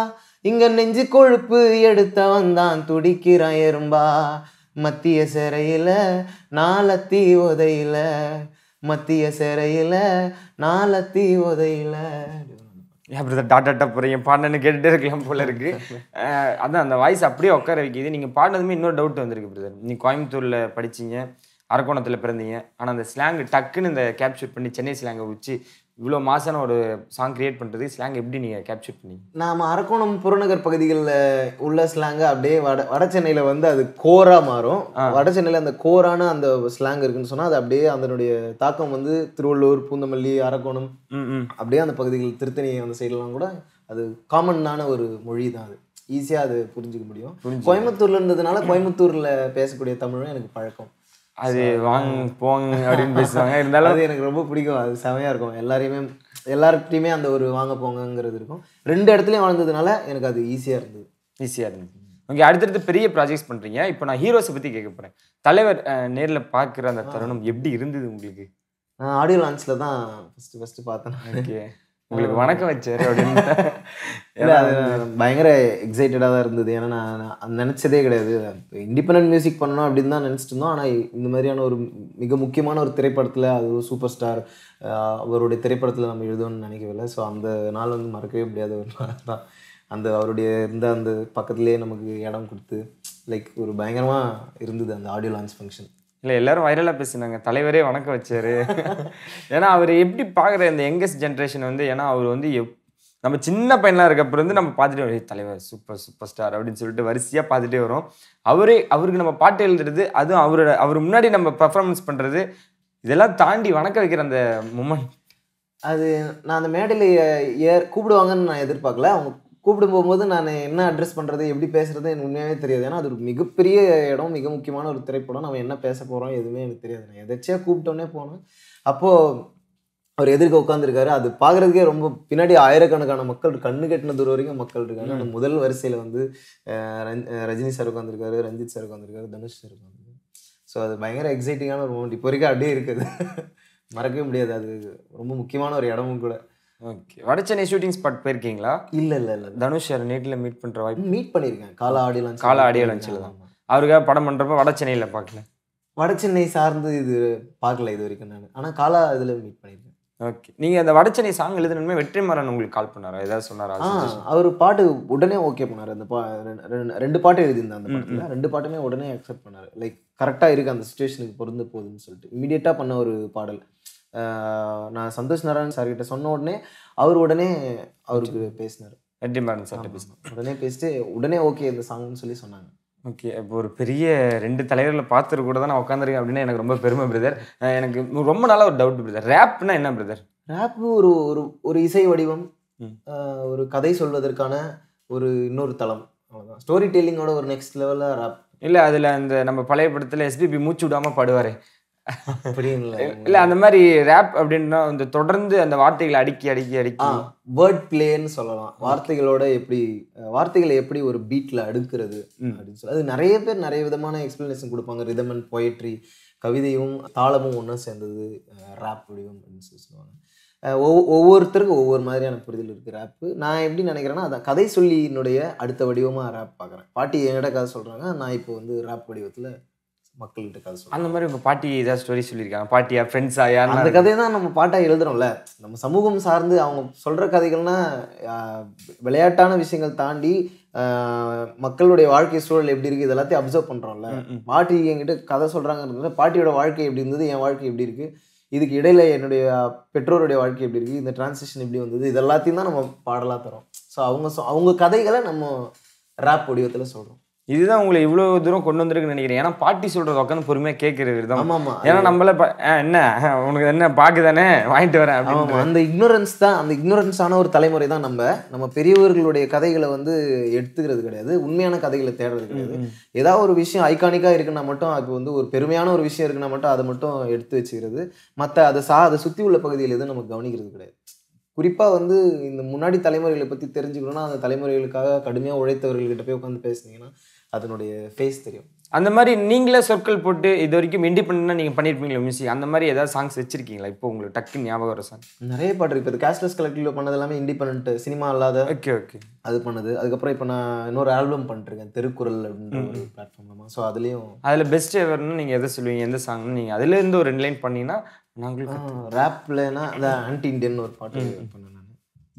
இங்க நெஞ்சு கொழுப்பு எடுத்தவன் தான் துடிக்கிறான் எறும்பா. மத்திய சிறையில நாலத்தி உதையில. மத்திய சிறையில நாலத்தி உதையில. ஏன் பிரதர் டாட்டா டா போகிறீங்க பாடினு இருக்கலாம் போல இருக்கு. அதான் அந்த வாய்ஸ் அப்படியே உட்கார வைக்கிது. நீங்கள் பாடினதுமே இன்னொரு டவுட் வந்திருக்கு பிரதர் நீ கோயம்புத்தூரில் படிச்சீங்க அரக்கோணத்தில் பிறந்தீங்க. ஆனால் அந்த ஸ்லாங் டக்குன்னு இந்த கேப்சர் பண்ணி சென்னை ஸ்லாங்கை வச்சு இவ்வளோ மாசான ஒரு சாங் கிரியேட் பண்ணுறது ஸ்லாங் எப்படி நீங்கள் கேப்சர் பண்ணீங்க? நாம அரக்கோணம் புறநகர் பகுதிகளில் உள்ள ஸ்லாங்கு அப்படியே வட வட சென்னையில் வந்து அது கோரா மாறும். வட சென்னையில் அந்த கோரான அந்த ஸ்லாங் இருக்குன்னு சொன்னால் அது அப்படியே அதனுடைய தாக்கம் வந்து திருவள்ளூர் பூந்தமல்லி அரக்கோணம் அப்படியே அந்த பகுதிகள் திருத்தணி அந்த சைட்லாம் கூட அது காமனான ஒரு மொழி தான் அது. ஈஸியாக அது புரிஞ்சுக்க முடியும். கோயம்புத்தூர்ல இருந்ததுனால கோயம்புத்தூர்ல பேசக்கூடிய தமிழும் எனக்கு பழக்கம். அது வாங்க போங்க அப்படின்னு பேசுவாங்க. இருந்தாலும் அது எனக்கு ரொம்ப பிடிக்கும். அது செமையாக இருக்கும். எல்லாரையுமே எல்லார்கிட்டையுமே அந்த ஒரு வாங்க போங்கங்கிறது இருக்கும். ரெண்டு இடத்துலையும் வாழ்ந்ததுனால எனக்கு அது ஈஸியாக இருந்தது. ஈஸியாக இருந்துச்சு ஓகே அடுத்தடுத்து பெரிய ப்ராஜெக்ட்ஸ் பண்ணுறீங்க இப்போ நான் ஹீரோஸை பற்றி கேட்க போகிறேன் தலைவர் நேரில் பார்க்குற அந்த தருணம் எப்படி இருந்தது உங்களுக்கு? நான் ஆடியோ லான்ச்சில் தான் ஃபஸ்ட்டு ஃபஸ்ட்டு பார்த்தேன். ஓகே உங்களுக்கு வணக்கம் வச்சாரு அப்படின்னு. இல்லை அது பயங்கர எக்ஸைட்டடாக தான் இருந்தது. ஏன்னா நான் நான் நினச்சதே கிடையாது. இண்டிபெண்ட் மியூசிக் பண்ணணும் அப்படின்னு தான் நினச்சிட்டு இருந்தோம். ஆனால் இந்த மாதிரியான ஒரு மிக முக்கியமான ஒரு திரைப்படத்தில் அது ஒரு சூப்பர் ஸ்டார் அவருடைய திரைப்படத்தில் நம்ம எழுதணும்னு நினைக்கவில்லை. ஸோ அந்த நாள் வந்து மறக்கவே முடியாத ஒரு நாள் தான். அந்த அவருடைய இருந்த அந்த பக்கத்துலேயே நமக்கு இடம் கொடுத்து லைக் ஒரு பயங்கரமாக இருந்தது அந்த ஆடியோ லான்ச் ஃபங்க்ஷன் இல்லை எல்லாரும் வைரலாக பேசுனாங்க. தலைவரே வணக்கம் வச்சாரு. ஏன்னா அவர் எப்படி பார்க்குற இந்த யங்கஸ்ட் ஜென்ரேஷன் வந்து ஏன்னா அவர் வந்து எப் நம்ம சின்ன பையனாக இருக்கப்ப வந்து நம்ம பார்த்துட்டு தலைவர் சூப்பர் சூப்பர் ஸ்டார் அப்படின்னு சொல்லிட்டு வரிசையாக பார்த்துட்டே வரும். அவரே அவருக்கு நம்ம பாட்டு எழுதுறது அதுவும் அவரோட அவர் முன்னாடி நம்ம பர்ஃபார்மன்ஸ் பண்ணுறது இதெல்லாம் தாண்டி வணக்க வைக்கிற அந்த மூமெண்ட் அது நான் அந்த மேடையில் ஏ கூப்பிடுவாங்கன்னு நான் எதிர்பார்க்கல. அவங்க கூப்பிடும் போகும்போது நான் என்ன அட்ரஸ் பண்ணுறது எப்படி பேசுறது எனக்கு உண்மையாகவே தெரியாது. ஏன்னா அது ஒரு மிகப்பெரிய இடம் மிக முக்கியமான ஒரு திரைப்படம். நம்ம என்ன பேச போகிறோம் எதுவுமே எனக்கு தெரியாது. நான் எதாச்சியாக கூப்பிட்டோன்னே போனேன். அப்போது அவர் எதிர்க்க உட்காந்துருக்காரு அது பார்க்குறதுக்கே ரொம்ப பின்னாடி ஆயிரக்கணக்கான மக்கள் கண்ணு கெட்டின தூரம் வரைக்கும் மக்கள் இருக்காங்க. அந்த முதல் வரிசையில் வந்து ரஜினி சார் உட்காந்துருக்காரு ரஞ்சித் சார் உட்காந்துருக்காரு தனுஷ் சார் உட்காந்துருக்காரு ஸோ அது பயங்கர எக்ஸைட்டிங்கான ஒரு மூமெண்ட் இப்போ வரைக்கும் அப்படியே இருக்குது. மறக்கவே முடியாது. அது ரொம்ப முக்கியமான ஒரு இடமும் கூட. ஓகே வடச்சென்னை ஷூட்டிங் ஸ்பாட் போயிருக்கீங்களா? இல்லை இல்லை இல்லை. தனுஷ் சார் நேட்டில் மீட் பண்ணுற வாய்ப்பு மீட் பண்ணியிருக்கேன் Kaala audio Kaala audio launch ல தான். அவருக்காக படம் பண்ணுறப்ப வட சென்னையில் பார்க்கல. வட சென்னை சார்ந்து இது பார்க்கல இது வரைக்கும் நான். ஆனால் காலா இதில் மீட் பண்ணியிருக்கேன் ஓகே நீங்கள் அந்த வடச்சென்னை சாங் எழுதணுமே வெற்றிமாறன் உங்களுக்கு கால் பண்ணாரா? ஏதாவது சொன்னாரா? அவர் பாட்டு உடனே ஓகே பண்ணார். அந்த பா ரெண்டு- பாட்டு எழுதியிருந்தேன் அந்த படத்தில். ரெண்டு பாட்டுமே உடனே அக்செப்ட் பண்ணார். லைக் கரெக்டாக இருக்குது அந்த சுச்சுவேஷனுக்கு பொருந்து போகுதுன்னு சொல்லிட்டு. இமீடியட்டாக பண்ண ஒரு பாடல். நான் சந்தோஷ் நாராயண் சார் கிட்ட சொன்ன உடனே அவர் உடனே அவருக்கு பேசினார். வெற்றிமாறன் சார்ட்ட பேசுனேன் உடனே பேசிட்டு உடனே ஓகே இந்த சாங்னு சொல்லி சொன்னாங்க. ஓகே இப்போ ஒரு பெரிய ரெண்டு தலைவர்களை பார்த்துட்டு கூட தான் நான் உட்காந்துருக்கேன் அப்படின்னு எனக்கு ரொம்ப பெருமை பிரதர் எனக்கு ரொம்ப நாளாக ஒரு டவுட் பிரதர் ரேப்னா என்ன பிரதர் ரேப் ஒரு ஒரு ஒரு இசை வடிவம் ஒரு கதை சொல்வதற்கான ஒரு இன்னொரு தளம். அவ்வளோதான் ஸ்டோரி டெல்லிங்கோட ஒரு நெக்ஸ்ட் லெவலில் ரேப் இல்லை அதில் அந்த நம்ம பழைய படத்தில் எஸ்பிபி மூச்சு விடாம பாடுவார். அப்படின்னு இல்லை இல்லை அந்த மாதிரி ரேப் அப்படின்னா அந்த தொடர்ந்து அந்த வார்த்தைகளை அடுக்கி அடுக்கி அடுக்கி. வேர்ட் பிளேன்னு சொல்லலாம். வார்த்தைகளோட எப்படி வார்த்தைகளை எப்படி ஒரு பீட்ல அடுக்கிறது அப்படின்னு சொல்லி. அது நிறைய பேர் நிறைய விதமான எக்ஸ்பிளனேஷன் கொடுப்பாங்க. ரிதம் அண்ட் பொயட்ரி கவிதையும் தாளமும் ஒன்றா சேர்ந்தது ரேப் வடிவம் அப்படின்னு சொல்லி சொல்லுவாங்க. ஒவ்வொருத்தருக்கும் ஒவ்வொரு மாதிரியான புரிதல் இருக்குது ரேப்பு நான் எப்படி நினைக்கிறேன்னா அதான் கதை சொல்லியினுடைய அடுத்த வடிவமாக ரேப் பார்க்குறேன் பாட்டி என்கிட்ட கதை சொல்கிறாங்க நான் இப்போ வந்து ரேப் வடிவத்தில் மக்கள்கிட்ட கதை சொல்கிறேன் அந்த மாதிரி உங்கள் பாட்டி ஏதாவது ஸ்டோரி சொல்லியிருக்காங்க? பாட்டியா ஃப்ரெண்ட்ஸா அந்த யாருன்னா கதையை தான் நம்ம பாட்டாக எழுதுறோம்ல. நம்ம சமூகம் சார்ந்து அவங்க சொல்கிற கதைகள்னா விளையாட்டான விஷயங்கள் தாண்டி மக்களுடைய வாழ்க்கை சூழல் எப்படி இருக்குது இது எல்லாத்தையும் அப்சர்வ் பண்ணுறோம்ல பாட்டி என்கிட்ட கதை சொல்கிறாங்கிறதுனால பாட்டியோட வாழ்க்கை எப்படி இருந்தது என் வாழ்க்கை எப்படி இருக்குது இதுக்கு இடையில என்னுடைய பெற்றோருடைய வாழ்க்கை எப்படி இருக்குது இந்த டிரான்சிஷன் எப்படி வந்தது இது எல்லாத்தையும் தான் நம்ம பாடலாக தரோம். ஸோ அவங்க சொ- அவங்க கதைகளை நம்ம ரேப் வடிவத்தில் சொல்கிறோம் இதுதான் உங்களை இவ்வளோ தூரம் கொண்டு வந்திருக்குன்னு நினைக்கிறேன். ஏன்னா பாட்டி சொல்றது உட்காந்து பொறுமையாக கேட்குற விதம். ஆமாம் ஏன்னா நம்மள என்ன? உனக்கு என்ன பாக்கு தானே? வாங்கிட்டு வரேன் ஆமாம் அப்படின்னு அந்த இக்னோரன்ஸ் தான் அந்த இக்னோரன்ஸான ஒரு தலைமுறை தான் நம்ம. நம்ம பெரியவர்களுடைய கதைகளை வந்து எடுத்துக்கிறது கிடையாது. உண்மையான கதைகளை தேடுறது கிடையாது. ஏதாவது ஒரு விஷயம் ஐகானிக்காக இருக்குன்னா மட்டும் அது வந்து ஒரு பெருமையான ஒரு விஷயம் இருக்குன்னா மட்டும் அதை மட்டும் எடுத்து வச்சுக்கிறது. மற்ற அதை சா அதை சுற்றி உள்ள பகுதியில் எதுவும் நம்ம கவனிக்கிறது கிடையாது. குறிப்பாக வந்து இந்த முன்னாடி தலைமுறைகளை பற்றி தெரிஞ்சுக்கணும்னா அந்த தலைமுறைகளுக்காக கடுமையாக உழைத்தவர்கள்கிட்ட போய் உட்காந்து பேசுனீங்கன்னா அதனுடைய ஃபேஸ் தெரியும். அந்த மாதிரி நீங்களே சொற்கள் போட்டு இது வரைக்கும் இண்டிபெண்டாக நீங்கள் பண்ணியிருப்பீங்களா மியூசிக் அந்த மாதிரி ஏதாவது சாங்ஸ் வச்சிருக்கீங்களா? இப்போ உங்களுக்கு டக்கு ஞாபகம் வர சாங் நிறைய பாட்டு இருக்கு. இப்போ கேஷ்லெஸ் கலெக்டிவ்ல பண்ணது எல்லாமே இண்டிபெண்ட் சினிமா இல்லாத ஓகே ஓகே அது பண்ணது. அதுக்கப்புறம் இப்போ நான் இன்னொரு ஆல்பம் பண்ணிருக்கேன் திருக்குறள் அப்படின்ற ஒரு பிளாட்ஃபார்ம்லமா ஸோ அதுலேயும் அதில் பெஸ்ட் எவர்னு நீங்கள் எதை சொல்லுவீங்க? எந்த சாங்னு நீங்கள் அதுலேருந்து ஒரு ரெண்டு லைன் பண்ணீங்கன்னா நாங்களும் ரேப்லனா அந்த ஆன்டி இண்டியன் ஒரு பாட்டு பண்ணேன் நான்.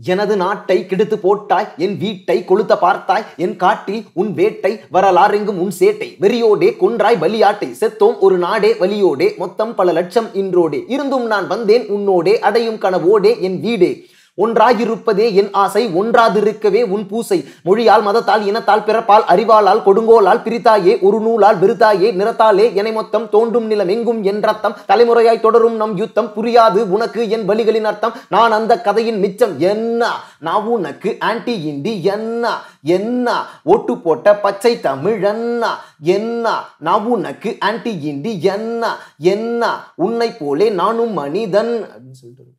எனது நாட்டை கெடுத்து போட்டாய் என் வீட்டை கொளுத்த பார்த்தாய் என் காட்டில் உன் வேட்டை வரலாறெங்கும் உன் சேட்டை. வெறியோடே கொன்றாய் பலியாட்டை. செத்தோம் ஒரு நாடே வலியோடே மொத்தம் பல லட்சம் இன்றோடே. இருந்தும் நான் வந்தேன் உன்னோடே அடையும் கனவோடே என் வீடே. ஒன்றாயிருப்பதே என் ஆசை ஒன்றாதிருக்கவே உன் பூசை. மொழியால் மதத்தால் இனத்தால் பிறப்பால் அறிவாளால் கொடுங்கோலால் பிரித்தாயே ஒரு நூலால் விருத்தாயே நிறத்தாலே என மொத்தம் தோண்டும் நிலம் எங்கும் என் ரத்தம். தலைமுறையாய் தொடரும் நம் யுத்தம் புரியாது உனக்கு என் வழிகளின் அர்த்தம். நான் அந்த கதையின் மிச்சம். என்ன? நான் உனக்கு ஆன்டி இண்டி என்ன? என்ன ஓட்டு போட்ட பச்சை தமிழ் என்ன? என்ன நான் உனக்கு ஆன்டி இண்டி என்ன? என்ன உன்னை போலே நானும் மனிதன் அப்படின்னு சொல்லிட்டு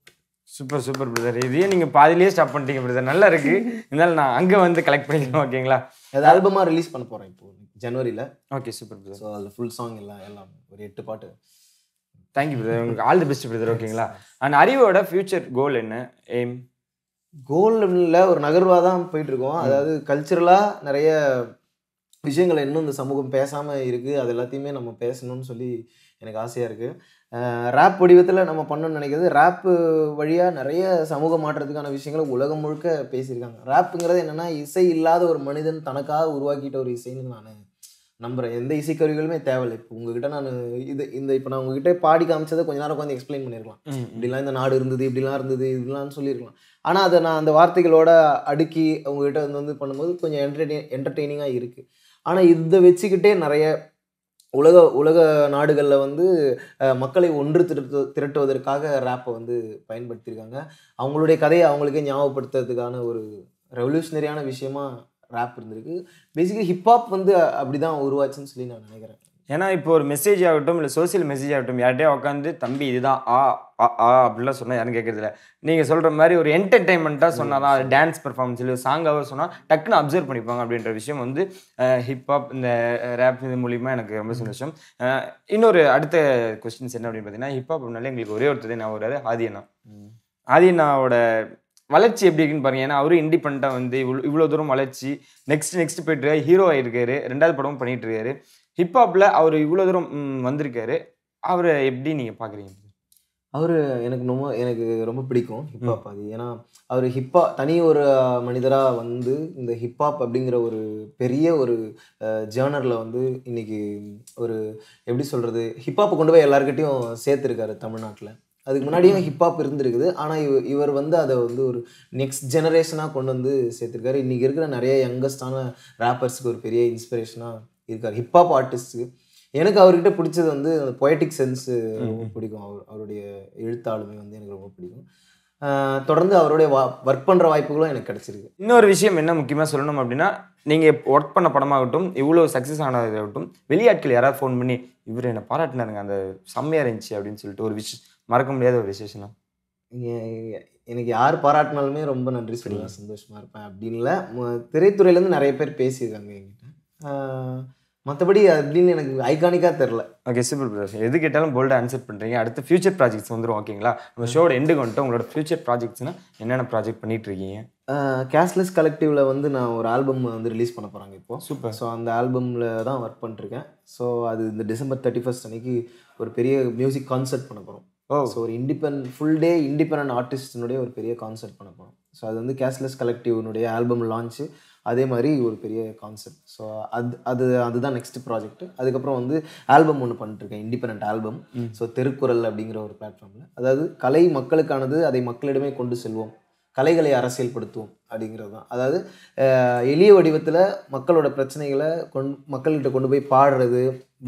சூப்பர் சூப்பர் பிரதர் இதையே நீங்க பாதிலேயே ஸ்டாப் பண்ணிட்டீங்க பிரதர் நல்லா இருக்கு. இருந்தாலும் நான் அங்க வந்து கலெக்ட் பண்ணிக்கிறேன் ஓகேங்களா அது ஆல்பமாக ரிலீஸ் பண்ண போகிறேன் இப்போ ஜனவரியில் ஓகே சூப்பர் பிரதர் ஸோ அதில் ஃபுல் சாங் எல்லாம் எல்லாம் ஒரு எட்டு பாட்டு. தேங்க்யூ பிரதர் உங்களுக்கு ஆல் தி பெஸ்ட் பிரதர் ஓகேங்களா அண்ட் அறிவோட ஃபியூச்சர் கோல் என்ன? எய்ம் கோல்ல ஒரு நகர்வாக தான் போயிட்டு இருக்கோம் அதாவது கல்ச்சுரலாக நிறைய விஷயங்களை இன்னும் இந்த சமூகம் பேசாமல் இருக்குது அது எல்லாத்தையுமே நம்ம பேசணும்னு சொல்லி எனக்கு ஆசையாக இருக்குது ரேப் வடிவத்தில் நம்ம பண்ணணும்னு நினைக்கிறது ரேப்பு வழியாக நிறைய சமூக மாற்றத்துக்கான விஷயங்களை உலகம் முழுக்க பேசியிருக்காங்க. ரேப்புங்கிறது என்னென்னா இசை இல்லாத ஒரு மனிதன் தனக்காக உருவாக்கிட்ட ஒரு இசைன்னு நான் நம்புகிறேன் எந்த இசைக்கருவிகளுமே தேவையில்லை. இப்போ உங்ககிட்ட நான் இது இந்த இப்போ நான் உங்ககிட்ட பாடி காமிச்சதை கொஞ்ச நேரம் உட்காந்து எக்ஸ்பிளைன் பண்ணியிருக்கலாம் இப்படிலாம் இந்த நாடு இருந்தது இப்படிலாம் இருந்தது இப்படிலாம் சொல்லியிருக்கலாம் ஆனால் அதை நான் அந்த வார்த்தைகளோட அடுக்கி அவங்ககிட்ட வந்து வந்து பண்ணும்போது கொஞ்சம் என்டர்டெயின் என்டர்டெய்னிங்காக இருக்குது ஆனால் இதை வச்சுக்கிட்டே நிறைய உலக உலக நாடுகளில் வந்து மக்களை ஒன்று திரட்டு திரட்டுவதற்காக ரேப்பை வந்து பயன்படுத்தியிருக்காங்க. அவங்களுடைய கதையை அவங்களுக்கே ஞாபகப்படுத்துறதுக்கான ஒரு ரெவல்யூஷனரியான விஷயமா ரேப் இருந்திருக்கு. பேசிக்கலி ஹிப்ஹாப் வந்து அப்படிதான் உருவாச்சுன்னு சொல்லி நான் நினைக்கிறேன். ஏன்னா இப்போ ஒரு மெசேஜ் ஆகட்டும் இல்லை சோஷியல் மெசேஜ் ஆகட்டும் யார்கிட்டயே உட்காந்து தம்பி இதுதான் ஆ ஆ ஆ அப்படிலாம் சொன்னால் யாரும் கேட்கறதில்ல. நீங்கள் சொல்கிற மாதிரி ஒரு என்டர்டைன்மெண்ட்டாக சொன்னாதான் அது டான்ஸ் பர்ஃபார்மன்ஸ் இல்லை சாங்காக சொன்னால் டக்குன்னு அப்சர்வ் பண்ணிப்பாங்க அப்படின்ற விஷயம் வந்து ஹிப்ஹாப் இந்த ரேப் இது மூலிமா எனக்கு ரொம்ப சந்தோஷம். அஹ், இன்னொரு அடுத்த கொஸ்டின்ஸ் என்ன அப்படின்னு பார்த்தீங்கன்னா ஹிப்ஹாப் அப்படின்னாலே எங்களுக்கு ஒரே ஒருத்தர் நான் வராது ஆதியண்ணா ஆதியண்ணாவோட வளர்ச்சி எப்படி இருக்குன்னு பாருங்க ஏன்னா அவரும் இண்டிபெண்ட்டாக வந்து இவ்வளோ இவ்வளோ தூரம் வளர்ச்சி நெக்ஸ்ட் நெக்ஸ்ட் போயிட்டு ஹீரோ ஆயிருக்காரு ரெண்டாவது படமும் பண்ணிட்டு இருக்காரு. ஹிப்ஹாப்ல அவர் இவ்வளோ தூரம் வந்திருக்காரு. அவரை எப்படி நீங்க பாக்குறீங்க? அவர் எனக்கு ரொம்ப எனக்கு ரொம்ப பிடிக்கும் ஹிப்ஹாப் அது. ஏன்னா அவர் ஹிப்பா தனி ஒரு மனிதராக வந்து இந்த ஹிப்ஹாப் அப்படிங்கிற ஒரு பெரிய ஒரு ஜேர்னரில் வந்து இன்னைக்கு ஒரு எப்படி சொல்கிறது ஹிப்ஹாப்பை கொண்டு போய் எல்லாருக்கிட்டையும் சேர்த்துருக்காரு தமிழ்நாட்டில். அதுக்கு முன்னாடியும் ஹிப்ஹாப் இருந்திருக்குது. ஆனால் இவ இவர் வந்து அதை வந்து ஒரு நெக்ஸ்ட் ஜெனரேஷனாக கொண்டு வந்து சேர்த்துருக்காரு. இன்றைக்கி இருக்கிற நிறைய யங்கஸ்டான ரேப்பர்ஸுக்கு ஒரு பெரிய இன்ஸ்பிரேஷனாக இருக்கார். ஹிப்ஹாப் ஆர்டிஸ்ட்டுக்கு எனக்கு அவர்கிட்ட பிடிச்சது வந்து அந்த பொயட்டிக் சென்ஸு ரொம்ப பிடிக்கும். அவர் அவருடைய எழுத்தாளுமை வந்து எனக்கு ரொம்ப பிடிக்கும். தொடர்ந்து அவருடைய வா ஒர்க் பண்ணுற வாய்ப்புகளும் எனக்கு கிடைச்சிருக்கு. இன்னொரு விஷயம் என்ன முக்கியமா சொல்லணும் அப்படின்னா நீங்க ஒர்க் பண்ண படமாகட்டும் இவ்வளவு சக்ஸஸ் ஆனதாகட்டும் வெளியாட்கள் யாராவது ஃபோன் பண்ணி இவர் என்ன பாராட்டினாருங்க அந்த செம்மையா இருந்துச்சு அப்படின்னு சொல்லிட்டு ஒரு விஷயம் மறக்க முடியாத ஒரு விசேஷம் எனக்கு யார் பாராட்டினாலுமே ரொம்ப நன்றி சொல்லுவேன். சந்தோஷமா இருப்பேன். அப்படின்ல திரைத்துறையிலேருந்து நிறைய பேர் பேசியிருக்காங்க என்கிட்ட. மற்றபடி அப்படின்னு எனக்கு ஐகானிக்காக தெரில ஓகே சூப்பர் பிரதர் எது கேட்டாலும் போல்டாக ஆன்சர் பண்ணுறீங்க அடுத்து ஃபியூச்சர் ப்ராஜெக்ட்ஸ் வந்துடும் ஓகேங்களா நம்ம ஷோட எண்டுக்கு வந்துட்டு உங்களோட ஃபியூச்சர் ப்ராஜெக்ட்ஸ்னா என்னென்ன ப்ராஜெக்ட் பண்ணிட்டு இருக்கீங்க? கேஷ்லெஸ் கலெக்டிவ்ல வந்து நான் ஒரு ஆல்பம் வந்து ரிலீஸ் பண்ண போகிறாங்க இப்போ. Super. ஸோ அந்த ஆல்பமில் தான் ஒர்க் பண்ணிருக்கேன் ஸோ அது இந்த டிசம்பர் தேர்ட்டி ஃபர்ஸ்ட் அன்னைக்கு ஒரு பெரிய மியூசிக் கான்சர்ட் பண்ண போகிறோம் ஸோ ஒரு இண்டிபெண்ட் ஃபுல் டே இண்டிபெண்ட் ஆர்டிஸ்டினுடைய ஒரு பெரிய கான்சர்ட் பண்ண போகிறோம் ஸோ அது வந்து கேஷ்லெஸ் கலெக்டிவ்னுடைய ஆல்பம் லான்ச்சு அதே மாதிரி ஒரு பெரிய கான்செப்ட் ஸோ அது அது அதுதான் நெக்ஸ்ட் ப்ராஜெக்ட் அதுக்கப்புறம் வந்து ஆல்பம் ஒன்று பண்ணிட்டுருக்கேன் இண்டிபெண்ட் ஆல்பம் ஸோ திருக்குறள் அப்படிங்கிற ஒரு பிளாட்ஃபார்மில் அதாவது கலை மக்களுக்கானது அதை மக்களிடமே கொண்டு செல்வோம். கலைகளை அரசியல்படுத்துவோம் அப்படிங்கிறது தான். அதாவது எளிய வடிவத்தில் மக்களோட பிரச்சனைகளை கொண் மக்கள்கிட்ட கொண்டு போய் பாடுறது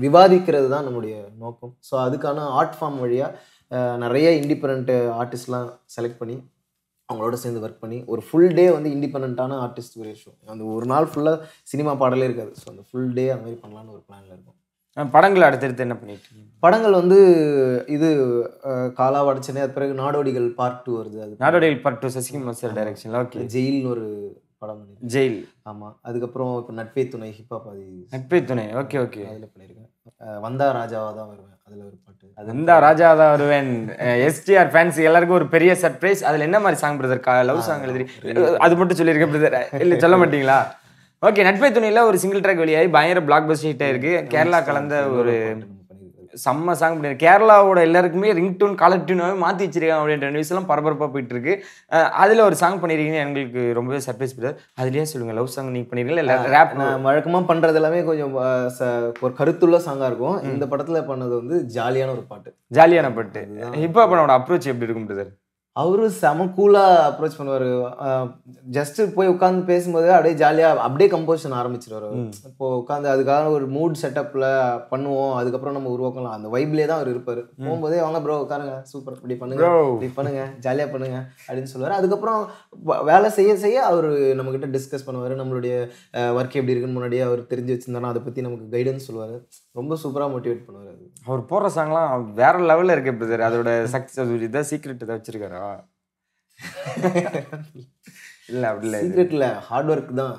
விவாதிக்கிறது தான் நம்முடைய நோக்கம். ஸோ அதுக்கான ஆர்ட் ஃபார்ம் வழியாக நிறைய இண்டிபெண்ட் ஆர்டிஸ்ட்லாம் செலக்ட் பண்ணி அவங்களோட சேர்ந்து ஒர்க் பண்ணி ஒரு ஃபுல் டே வந்து இண்டிபெண்ட்டான ஆர்டிஸ்ட் ஒரே ஷோ அந்த ஒரு நாள் ஃபுல்லாக சினிமா பாடலே இருக்காது. ஸோ அந்த ஃபுல் டே அந்த மாதிரி பண்ணலான்னு ஒரு பிளானில் இருக்கும். படங்களை அடுத்தடுத்து என்ன பண்ணிட்டு படங்கள் வந்து இது காலா வடச்சனே அது பிறகு நாடோடிகள் பார்ட் டூ வருது. அது Nadodigal part two Sasikumar sir டைரக்ஷன்ல ஓகே ஜெயில்னு ஒரு படம் பண்ணியிருக்கேன் ஜெயில். ஆமாம் அதுக்கப்புறம் இப்போ நட்பே துணை ஹிப்ஹாப் அது நட்பே துணை. Okay okay. அதில் பண்ணியிருக்கேன் வந்தா ராஜாவாக தான் வருவேன். அதில் ஒரு பாட்டு. அது அந்த ராஜா தான் வருவேன். எஸ்டிஆர் ஃபேன்ஸ் எல்லாருக்கும் ஒரு பெரிய சர்ப்ரைஸ் அதுல என்ன மாதிரி சாங் பிரதர் லவ் சாங் எழுதி அது மட்டும் சொல்லியிருக்கேன் பிரதர் இல்ல சொல்ல மாட்டீங்களா? ஓகே நட்பை துணையில ஒரு சிங்கிள் ட்ராக் வெளியாகி பயங்கர பிளாக் பஸ்ட் ஹிட் ஆயிருக்கு கேரளா கலந்த ஒரு செம்ம சாங் பண்ணி கேரளாவோட எல்லாருக்குமே ரிங் டூன் காலர் டியூனாவே மாற்றி வச்சிருக்காங்க அப்படின்ற நியூஸ் எல்லாம் பரபரப்பாக போயிட்டு இருக்கு அதுல ஒரு சாங் பண்ணிருக்கீங்கன்னு எங்களுக்கு ரொம்பவே சர்ப்ரைஸ் பிரதர் அதுலயே சொல்லுங்க லவ் சாங் நீங்க பண்ணிருக்கீங்களா? இல்ல ரேப் வழக்கமாக பண்ணுறது எல்லாமே கொஞ்சம் ஒரு கருத்துள்ள சாங்காக இருக்கும். இந்த படத்தில் பண்ணது வந்து ஜாலியான ஒரு பாட்டு. ஜாலியான பட்டு. ஹிப்ஹாப் பண்ணோட அப்ரோச் எப்படி இருக்கும் பிரதர் அவரும் செம கூலாக அப்ரோச் பண்ணுவார். ஜஸ்ட் போய் உட்காந்து பேசும்போது அப்படியே ஜாலியாக அப்படியே கம்போசிஷன் ஆரம்பிச்சிருவாரு. இப்போ உட்காந்து அதுக்காக ஒரு மூட் செட்டப்பில் பண்ணுவோம் அதுக்கப்புறம் நம்ம உருவாக்கலாம். அந்த வைப்லேயே தான் அவர் இருப்பார். போகும்போதே வாங்க ப்ரோ உட்காருங்க. சூப்பர் இப்படி பண்ணுங்க. இப்படி பண்ணுங்க. ஜாலியாக பண்ணுங்க. அப்படின்னு சொல்லுவார். அதுக்கப்புறம் வேலை செய்ய செய்ய அவர் நம்மக்கிட்ட டிஸ்கஸ் பண்ணுவார். நம்மளுடைய ஒர்க் எப்படி இருக்குன்னு முன்னாடியே அவர் தெரிஞ்சு வச்சிருந்தாருன்னா அதை பற்றி நமக்கு கைடன்ஸ் சொல்லுவார். ரொம்ப சூப்பராக மோட்டிவேட் பண்ணுவார் அது. அவர் போடுற சாங்லாம் வேற லெவல்ல இருக்கு பிரதர் அதோட சக்சஸ் இதை சீக்ரெட் இதை வச்சிருக்காரா? இல்ல அப்படி இல்ல. இது. சீக்ரெட்டில் ஹார்ட் ஒர்க் தான்.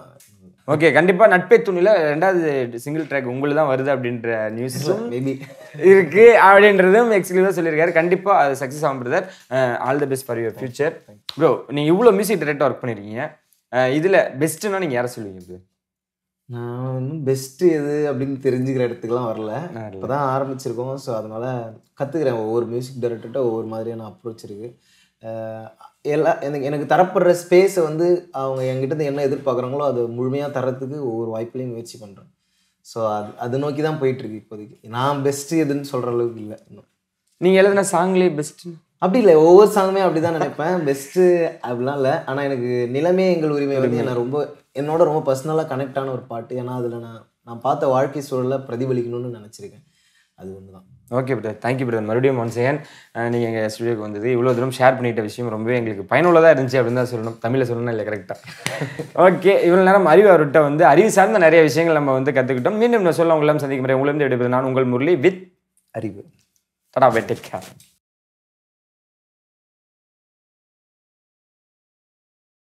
ஓகே கண்டிப்பா நட்பே துணில ரெண்டாவது சிங்கிள் ட்ராக் உங்களுக்கு தான் வருது அப்படின்ற நியூஸும் மேபி இருக்கு அப்படின்றதும் எக்ஸ்க்ளூசிவாக சொல்லியிருக்காரு. கண்டிப்பா அது சக்ஸஸ் ஆகும் brother all the best for your future bro நீங்க இவ்வளோ மியூசிக் டைரக்டர் ஒர்க் பண்ணிருக்கீங்க. அஹ் இதுல பெஸ்ட்னா நீங்க யாரை சொல்லுவீங்க? நான் வந்து பெஸ்ட்டு எது அப்படின்னு தெரிஞ்சுக்கிற இடத்துக்குலாம் வரல. இப்போ தான் ஆரம்பிச்சிருக்கோம். ஸோ அதனால் கற்றுக்கிறேன் ஒவ்வொரு மியூசிக் டைரக்டர்கிட்ட ஒவ்வொரு மாதிரியான அப்ரோச் இருக்குது எல்லா எனக்கு எனக்கு தரப்படுற ஸ்பேஸை வந்து அவங்க என்கிட்ட என்ன எதிர்பார்க்குறாங்களோ அதை முழுமையாக தரத்துக்கு ஒவ்வொரு வாய்ப்புலையும் முயற்சி பண்ணுறேன் ஸோ அது அதை நோக்கி தான் போயிட்டுருக்கு இப்போதைக்கு. நான் பெஸ்ட்டு எதுன்னு சொல்கிற அளவுக்கு இல்லை இன்னும். நீங்க எழுதின சாங்லேயே பெஸ்ட் அப்படி இல்லை. ஒவ்வொரு சாங்குமே அப்படி தான் நினைப்பேன். பெஸ்ட்டு அப்படிலாம் இல்லை. ஆனால் எனக்கு நிலமே எங்கள் உரிமை வந்து என்னை ரொம்ப என்னோட ரொம்ப பர்சனலாக கனெக்ட் ஆன ஒரு பாட்டு. ஏன்னா அதில் நான் நான் பார்த்த வாழ்க்கை சூழலை பிரதிபலிக்கணும்னு நினச்சிருக்கேன். அது ஒன்று தான் okay brother thank you brother மறுபடியும் ஒன்ஸ் again நீங்கள் எங்கள் ஸ்டுடியோக்கு வந்தது இவ்வளோ தூரம் ஷேர் பண்ணிட்ட விஷயம் ரொம்பவே எங்களுக்கு பயனுள்ளதாக இருந்துச்சு அப்படின்னு தான் சொல்லணும். தமிழில் சொல்லணும் இல்லை கரெக்டாக ஓகே இவ்வளோ நேரம் அறிவு அவர்கிட்ட வந்து அறிவு சார்ந்த நிறைய விஷயங்கள் நம்ம வந்து கற்றுக்கிட்டோம் மீண்டும் நான் சொல்ல உங்களை சந்திக்க முறை உங்களிடம் எடுப்பது நான் உங்கள் முரளி வித் அறிவு. தடா வெட்டிக்கா.